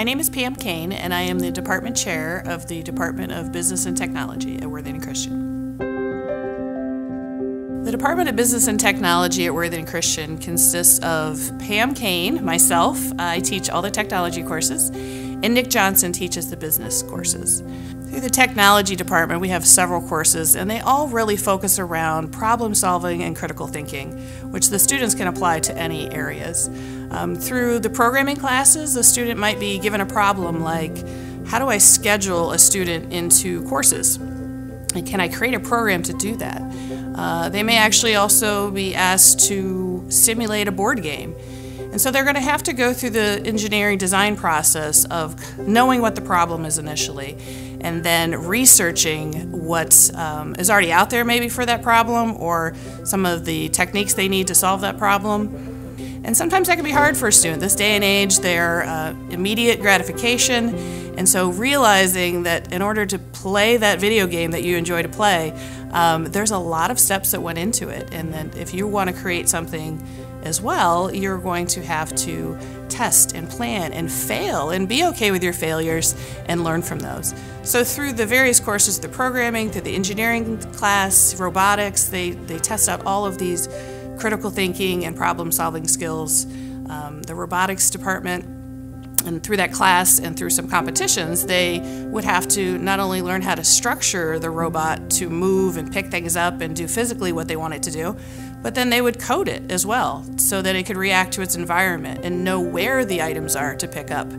My name is Pam Kane, and I am the department chair of the Department of Business and Technology at Worthington Christian. The Department of Business and Technology at Worthington Christian consists of Pam Kane, myself, I teach all the technology courses, and Nick Johnson teaches the business courses. Through the technology department, we have several courses, and they all really focus around problem solving and critical thinking, which the students can apply to any areas. Um, through the programming classes, the student might be given a problem like, how do I schedule a student into courses? And can I create a program to do that? Uh, they may actually also be asked to simulate a board game. And so they're going to have to go through the engineering design process of knowing what the problem is initially and then researching what um, is already out there maybe for that problem or some of the techniques they need to solve that problem and sometimes that can be hard for a student. This day and age, they're uh, immediate gratification. And so realizing that in order to play that video game that you enjoy to play, um, there's a lot of steps that went into it. And then if you want to create something as well, you're going to have to test and plan and fail and be okay with your failures and learn from those. So through the various courses, the programming, through the engineering class, robotics, they, they test out all of these critical thinking and problem solving skills. Um, the robotics department, and through that class and through some competitions, they would have to not only learn how to structure the robot to move and pick things up and do physically what they want it to do, but then they would code it as well so that it could react to its environment and know where the items are to pick up.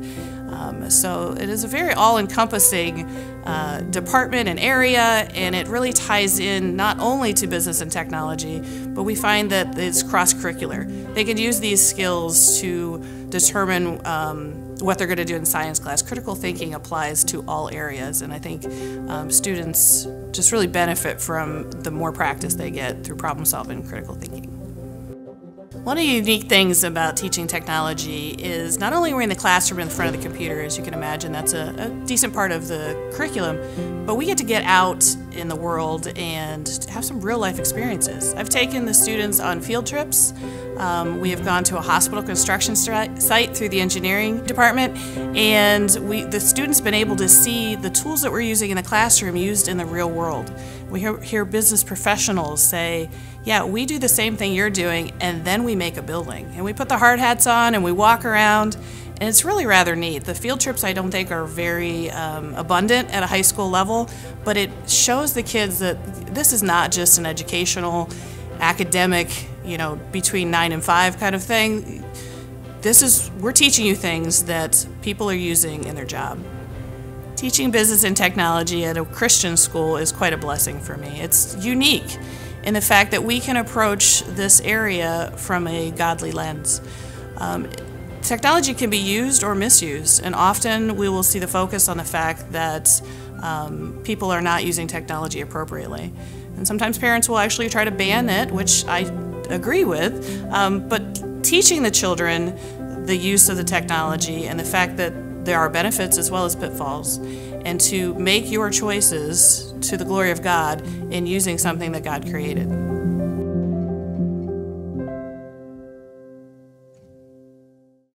Um, so it is a very all encompassing uh, department and area, and it really ties in not only to business and technology, but we find that it's cross curricular. They can use these skills to determine. Um, what they're going to do in science class. Critical thinking applies to all areas, and I think um, students just really benefit from the more practice they get through problem solving and critical thinking. One of the unique things about teaching technology is not only we're in the classroom in front of the computer, as you can imagine, that's a, a, decent part of the curriculum, but we get to get out in the world and have some real life experiences. I've taken the students on field trips. Um, we have gone to a hospital construction site through the engineering department, and we, the students have been able to see the tools that we're using in the classroom used in the real world. We hear, hear business professionals say, yeah, we do the same thing you're doing, and then we make a building. And we put the hard hats on and we walk around, and it's really rather neat. The field trips, I don't think, are very um, abundant at a high school level, but it shows the kids that this is not just an educational, academic, you know, between nine and five kind of thing. This is, we're teaching you things that people are using in their job. Teaching business and technology at a Christian school is quite a blessing for me. It's unique in the fact that we can approach this area from a godly lens. Um, technology can be used or misused, and often we will see the focus on the fact that um, people are not using technology appropriately. And sometimes parents will actually try to ban it, which I agree with, um, but teaching the children the use of the technology and the fact that there are benefits as well as pitfalls, and to make your choices to the glory of God in using something that God created.